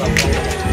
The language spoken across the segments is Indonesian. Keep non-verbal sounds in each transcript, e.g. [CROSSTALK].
Pasuruan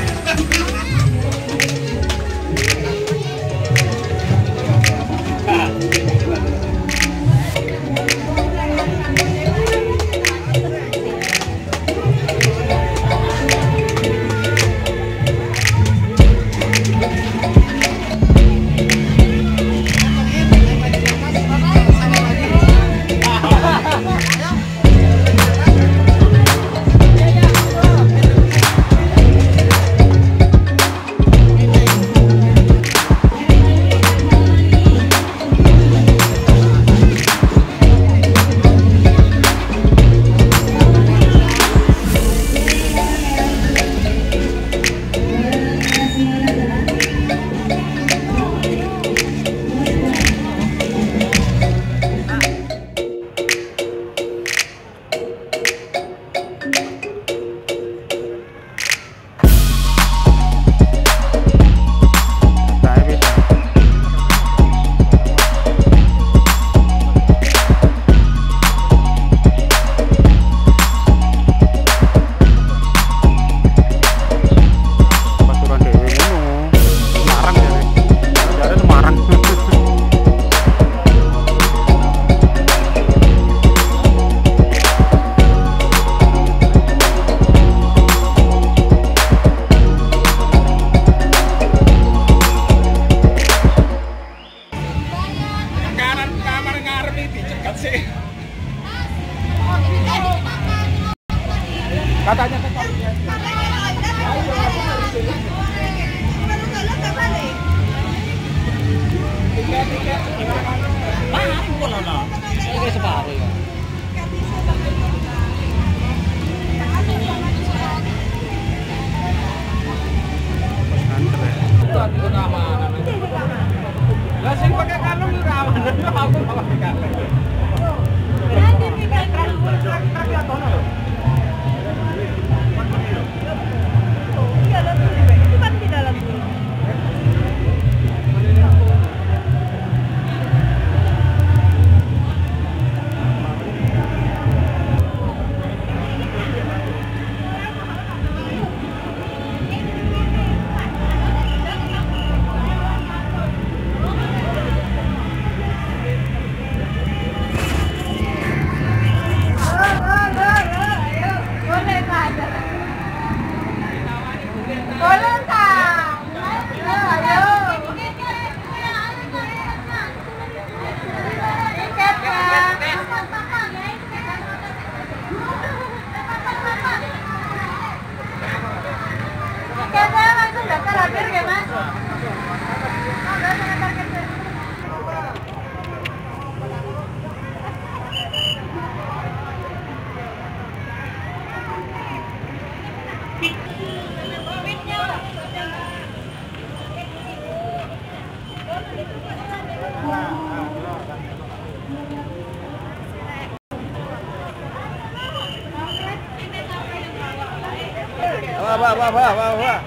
vá, vá, vá, vá, vá.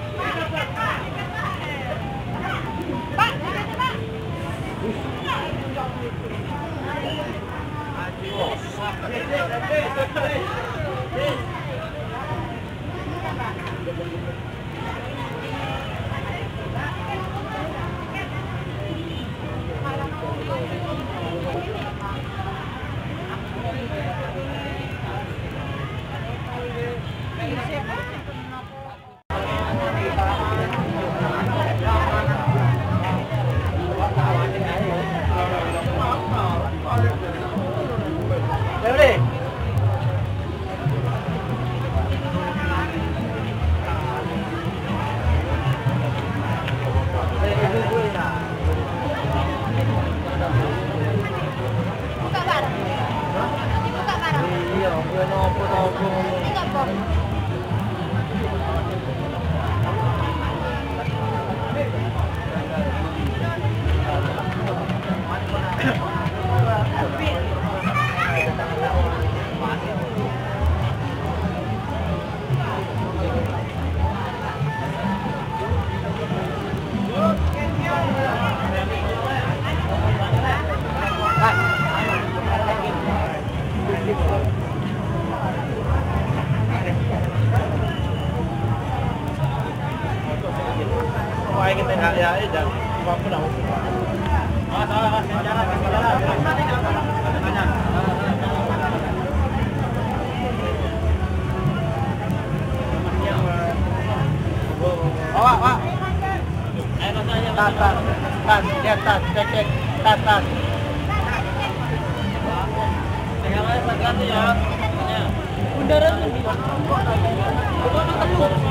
Baik kita ya ya ya. Apa dah? Ah, salah, jangan, jangan, jangan. Bawa, Pak. Tas, tas, tas, tas, cek, cek, tas, tas. Pegang aja satu ya. Bundaran Aku dulu.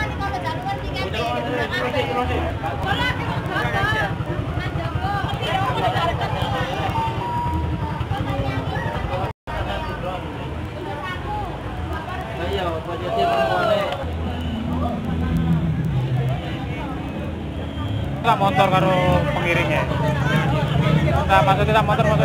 Maksud kita motor motor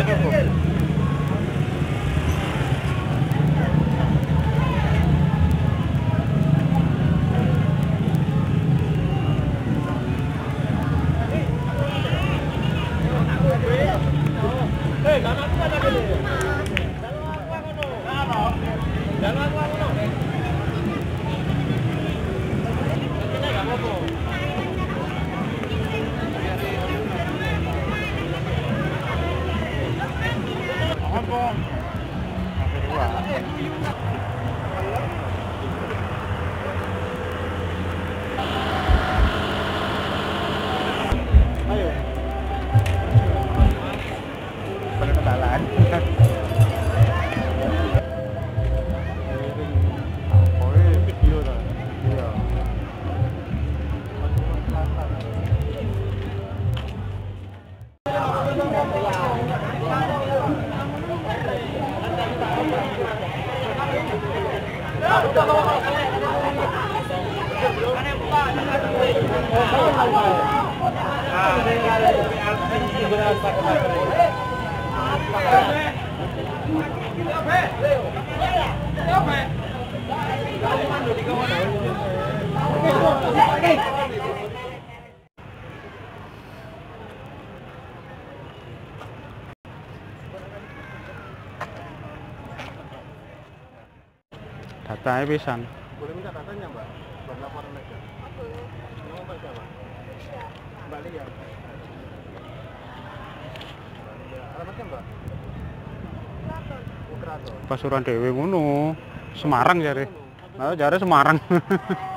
Datanya pisan. Boleh minta datanya, Mbak? Buat laporan aja. Alamatnya, Mbak? Pasuruan Dewi ngono. Semarang jare. Nah, jare Semarang. [LAUGHS]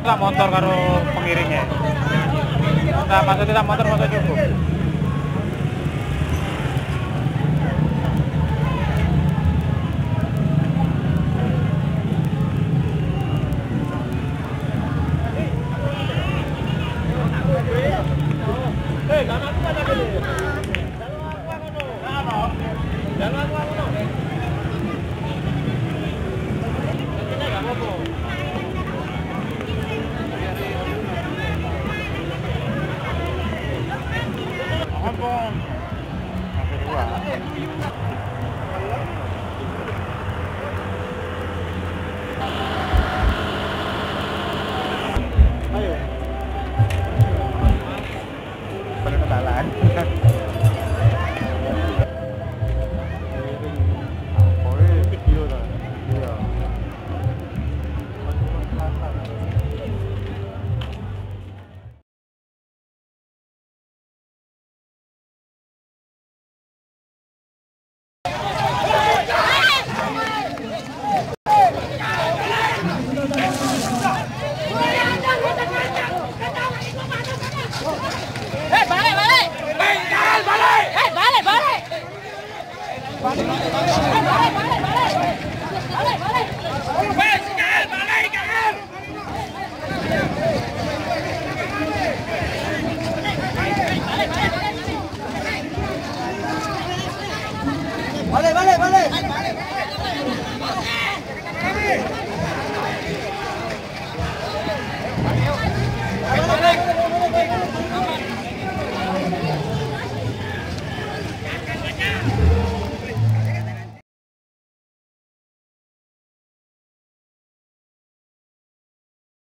Kita motor karo pengiringnya. Kita maksudnya kita motor motor cukup. Ha, ha, ha. ¡Vale, vale!